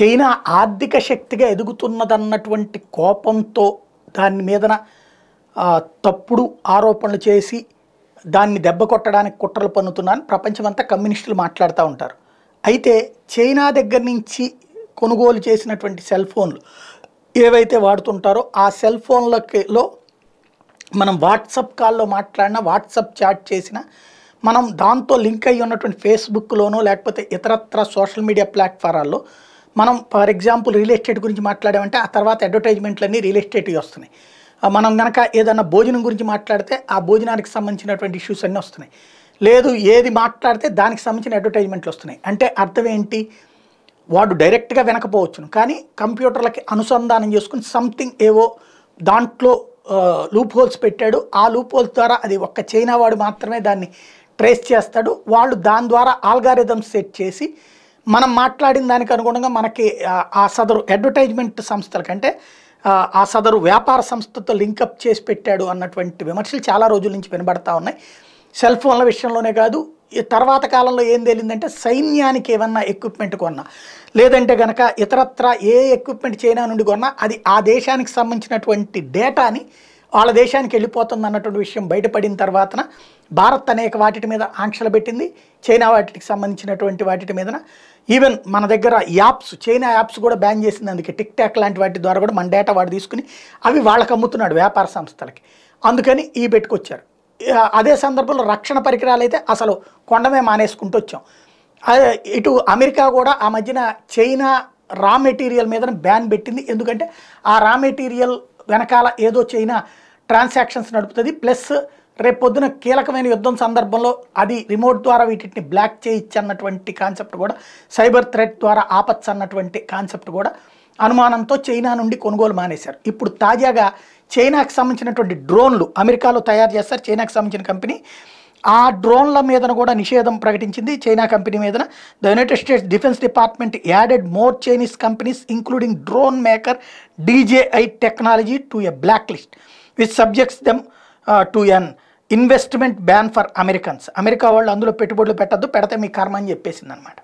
China ఆర్థిక శక్తిగా ఎదుగుతున్నదన్నటువంటి కోపంతో దాని మీదన తప్పుడు ఆరోపణలు చేసి దాన్ని దెబ్బ కొట్టడానికి కుట్రలు పన్నుతున్నారని ప్రపంచమంతా కమ్యూనిస్టులు మాట్లాడుతూ ఉంటారు. అయితే చైనా దగ్గర నుంచి కొనుగోలు చేసినటువంటి సెల్ ఫోన్లు ఏవైతే వాడుతుంటారో ఆ సెల్ ఫోన్లకిలో మనం వాట్సప్ కాల్లో మాట్లాడినా వాట్సప్ చాట్ చేసినా మనం దాంతో లింక్ అయ్యి ఉన్నటువంటి ఫేస్బుక్లోనో లేకపోతే ఇతరత్ర సోషల్ మీడియా ప్లాట్ఫారాల్లో మనం ఫర్ ఎగ్జాంపుల్ రియల్ ఎస్టేట్ గురించి మాట్లాడామంటే ఆ తర్వాత అడ్వర్టైజ్మెంట్లన్నీ రియల్ ఎస్టేట్వి వస్తున్నాయి. మనం కనుక ఏదన్నా భోజనం గురించి మాట్లాడితే ఆ భోజనానికి సంబంధించినటువంటి ఇష్యూస్ అన్నీ వస్తున్నాయి. లేదు ఏది మాట్లాడితే దానికి సంబంధించిన అడ్వర్టైజ్మెంట్లు వస్తున్నాయి. అంటే అర్థం ఏంటి? వాడు డైరెక్ట్గా వినకపోవచ్చును. కానీ కంప్యూటర్లకి అనుసంధానం చేసుకుని సంథింగ్ ఏవో దాంట్లో లూప్ హోల్స్ పెట్టాడు. ఆ లూప్ హోల్స్ ద్వారా అది ఒక్క చైనా వాడు మాత్రమే దాన్ని ట్రేస్ చేస్తాడు. వాళ్ళు దాని ద్వారా ఆల్గారిథమ్స్ సెట్ చేసి మనం మాట్లాడిన దానికి అనుగుణంగా మనకి ఆ- సదరు అడ్వర్టైజ్మెంట్ సంస్థల కంటే ఆ, సదరు వ్యాపార సంస్థతో లింకప్ చేసి పెట్టాడు అన్నటువంటి విమర్శలు చాలా రోజుల నుంచి వినబడతా ఉన్నాయి. సెల్ ఫోన్ల విషయంలోనే కాదు తర్వాత కాలంలో ఏం తేలిందంటే సైన్యానికి ఏమన్నా ఎక్విప్మెంట్ కొన్నా. లేదంటే కనుక ఇతరత్ర ఏ ఎక్విప్మెంట్ చైనా నుండి కొన్నా అది ఆ దేశానికి సంబంధించినటువంటి డేటాని వాళ్ళ దేశానికి వెళ్ళిపోతుంది అన్నటువంటి విషయం బయటపడిన తర్వాతన భారత్ అనేక వాటి మీద ఆంక్షలు పెట్టింది. చైనా వాటికి సంబంధించినటువంటి వాటి మీదన. ఈవెన్ మన దగ్గర యాప్స్ చైనా యాప్స్ కూడా బ్యాన్ చేసింది. అందుకే టిక్ టాక్ లాంటి వాటి ద్వారా కూడా మన డేటా వాడు తీసుకుని అవి వాళ్ళకి అమ్ముతున్నాడు వ్యాపార సంస్థలకి. అందుకని ఈ పెట్టుకొచ్చారు అదే సందర్భంలో రక్షణ పరికరాలు అయితే అసలు కొండమే మానేసుకుంటూ వచ్చాం. ఇటు అమెరికా కూడా ఆ మధ్యన చైనా రా మెటీరియల్ మీద బ్యాన్ పెట్టింది. ఎందుకంటే ఆ రా మెటీరియల్ వెనకాల ఏదో చైనా ట్రాన్సాక్షన్స్ నడుపుతుంది. ప్లస్ రేపు పొద్దున కీలకమైన యుద్ధం సందర్భంలో అది రిమోట్ ద్వారా వీటిని బ్లాక్ చేయొచ్చు అన్నటువంటి కాన్సెప్ట్ కూడా సైబర్ థ్రెట్ ద్వారా ఆపచ్చు అన్నటువంటి కాన్సెప్ట్ కూడా అనుమానంతో చైనా నుండి కొనుగోలు మానేశారు. ఇప్పుడు తాజాగా చైనాకు సంబంధించినటువంటి డ్రోన్లు అమెరికాలో తయారు చేస్తారు. చైనాకి సంబంధించిన కంపెనీ ఆ డ్రోన్ల మీదన కూడా నిషేధం ప్రకటించింది. చైనా కంపెనీ మీదన the United States defence department added more Chinese companies including drone maker DJI technology to a black list which subjects them to an investment ban for Americans America వాళ్ళు అందులో పెట్టుబడులు పెట్టద్దు పెడితే మీ కర్మ అని చెప్పేసింది అనమాట